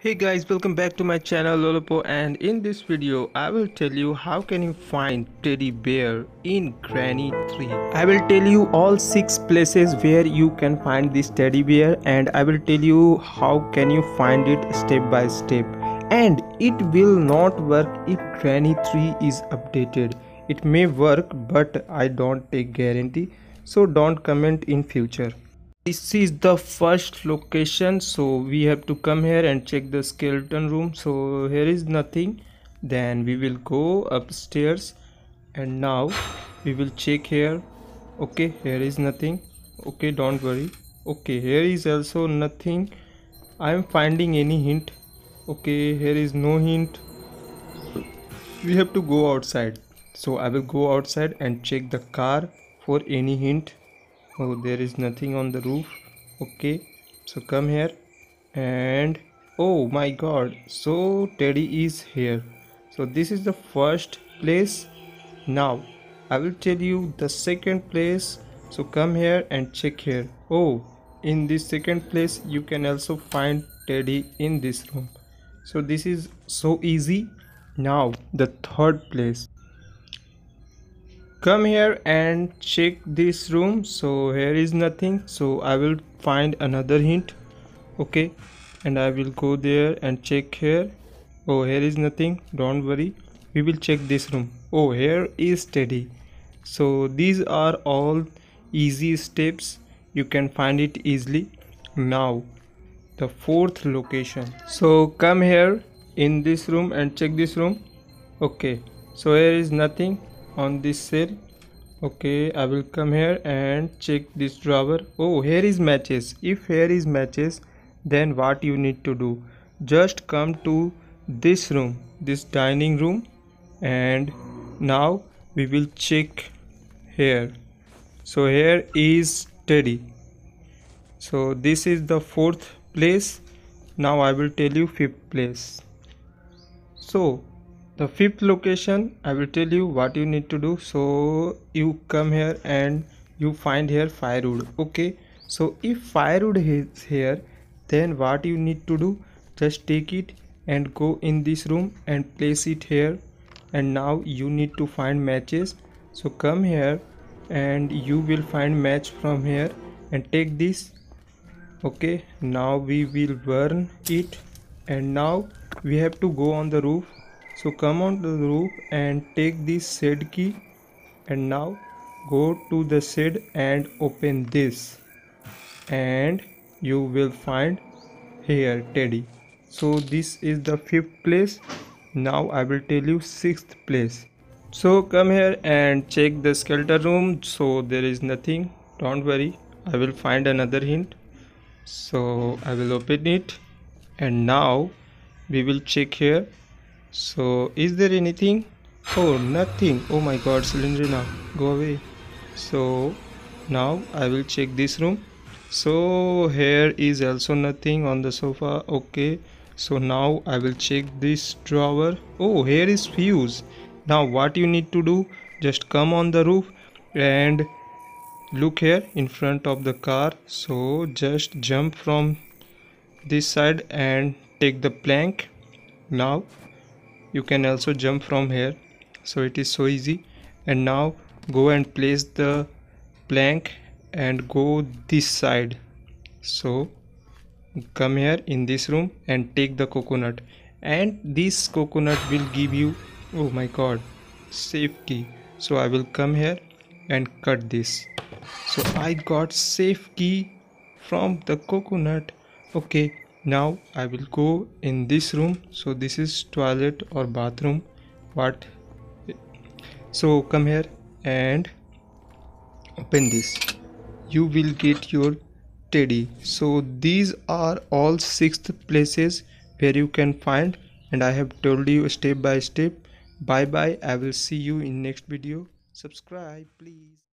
hey guys welcome back to my channel lolopo and in this video i will tell you how can you find teddy bear in granny 3 i will tell you all six places where you can find this teddy bear and i will tell you how can you find it step by step. And it will not work if granny 3 is updated. It may work but i don't take guarantee so don't comment in future this is the first location so we have to come here and check the skeleton room. So here is nothing. Then we will go upstairs and now we will check here. Okay here is nothing. Okay don't worry. Okay here is also nothing. I am finding any hint. Okay here is no hint. We have to go outside. So i will go outside and check the car for any hint oh there is nothing on the roof. Okay so come here. And oh my god so teddy is here. So this is the first place. Now i will tell you the second place. So come here and check here. Oh in this second place you can also find teddy in this room. So this is so easy. Now the third place come here and check this room. So here is nothing. So i will find another hint. Okay? And i will go there and check here. Oh here is nothing. Don't worry. We will check this room. Oh here is teddy so these are all easy steps. You can find it easily. Now the fourth location. So come here in this room and check this room. Okay. So here is nothing on this cell. Okay i will come here and check this drawer. Oh here is matches. If here is matches then what you need to do? Just come to this room this dining room and now we will check here. So here is teddy so this is the fourth place. Now i will tell you fifth place. So the fifth location i will tell you what you need to do. So you come here and you find here firewood okay? So if firewood is here then what you need to do? Just take it and go in this room and place it here. And now you need to find matches. So come here and you will find match from here and take this okay? Now we will burn it. And now we have to go on the roof so come on the roof and take this shed key. And now go to the shed and open this. And you will find here teddy. So this is the fifth place. Now i will tell you sixth place. So come here and check the skeleton room. So there is nothing. Don't worry. I will find another hint. So i will open it. And now we will check here so is there anything? Oh nothing. Oh my god Slendrina go away. So now I will check this room. So here is also nothing on the sofa. Okay. So now I will check this drawer. Oh here is fuse. Now what you need to do? Just come on the roof and look here in front of the car. So just jump from this side and take the plank. Now you can also jump from here. So it is so easy. And now go and place the plank and go this side. So come here in this room and take the coconut. And this coconut will give you oh my god safe key so i will come here and cut this. So i got safe key from the coconut. Okay now i will go in this room. So this is toilet or bathroom. What? So come here and open this. You will get your teddy. So these are all sixth places where you can find. And i have told you step by step. Bye bye i will see you in next video. Subscribe please